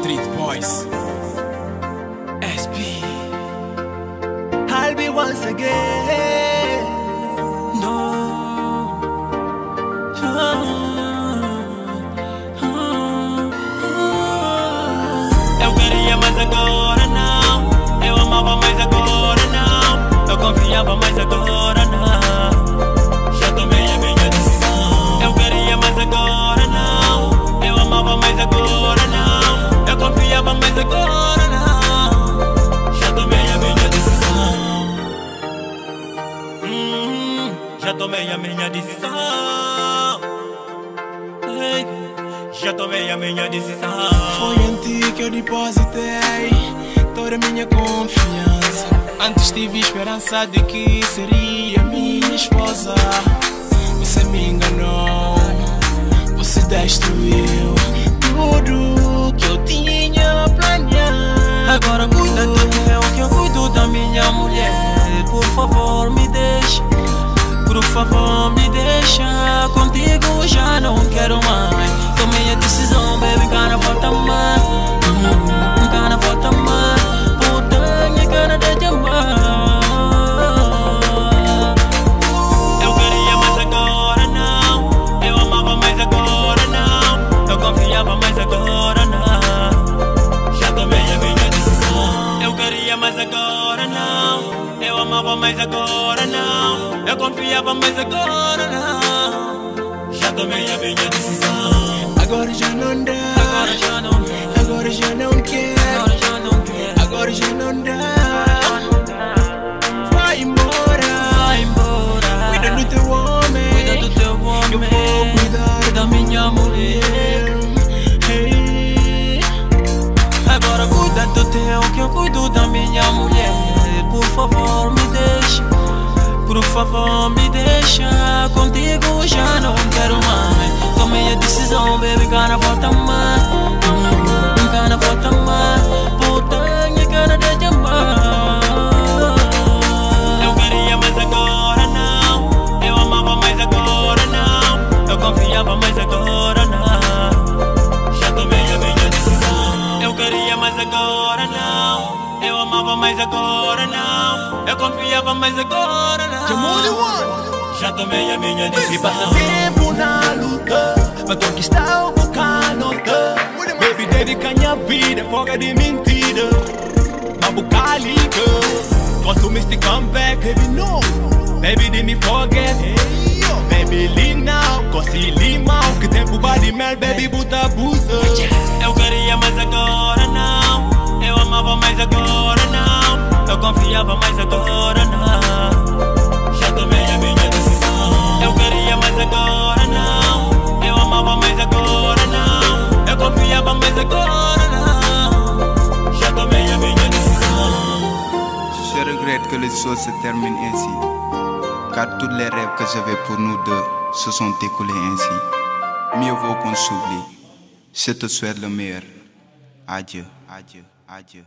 Street Boys. SP. I'll be once again. Já tomei a minha decisão. Ei, já tomei a minha decisão. Foi em ti que eu depositei toda a minha confiança. Antes tive esperança de que seria minha esposa. Você me enganou, você destruiu tudo que eu tinha planeado. Agora cuida do teu que eu cuido da minha mulher. Favor, me deixa. Contigo já não quero mais. Tomei a decisão, baby, cara, volta mais. Hum, Cara, volta mais. Puta, minha cara de te amar. Eu queria mais agora, não. Eu amava mais agora, não. Eu confiava mais agora, não. Já tomei a minha decisão. Eu queria mais agora, não. Eu amava mais agora, não. Eu confiava mais agora, não. Já tomei a minha decisão. Agora já não dá, Agora já não dá. agora já não quero, Agora já não quero. agora já não dá. Vai embora, Vai embora. cuida do teu homem, Cuida do teu eu homem. vou cuidar da minha mulher. Hey. Agora cuida do teu que eu cuido da minha mulher. Por favor, favor, me deixa. Contigo já não quero mais. Tomei a decisão, baby, cara, volta mais. Amava mais agora, não. Eu confiava mais agora, não. Já tomei a minha decisão. passa tempo na luta Pra conquistar o canota Baby, dedica minha vida Foga de mentira. Mabucalica Consumiste comeback Baby, no. Baby, did me forget Baby, lean now. Cosi limão Que tempo body mel Baby, buta busa. Eu les choses se terminent ainsi, car tous les rêves que j'avais pour nous deux se sont écoulés ainsi. Mieux vaut qu'on s'oublie. Je te souhaite le meilleur. Adieu, adieu, adieu.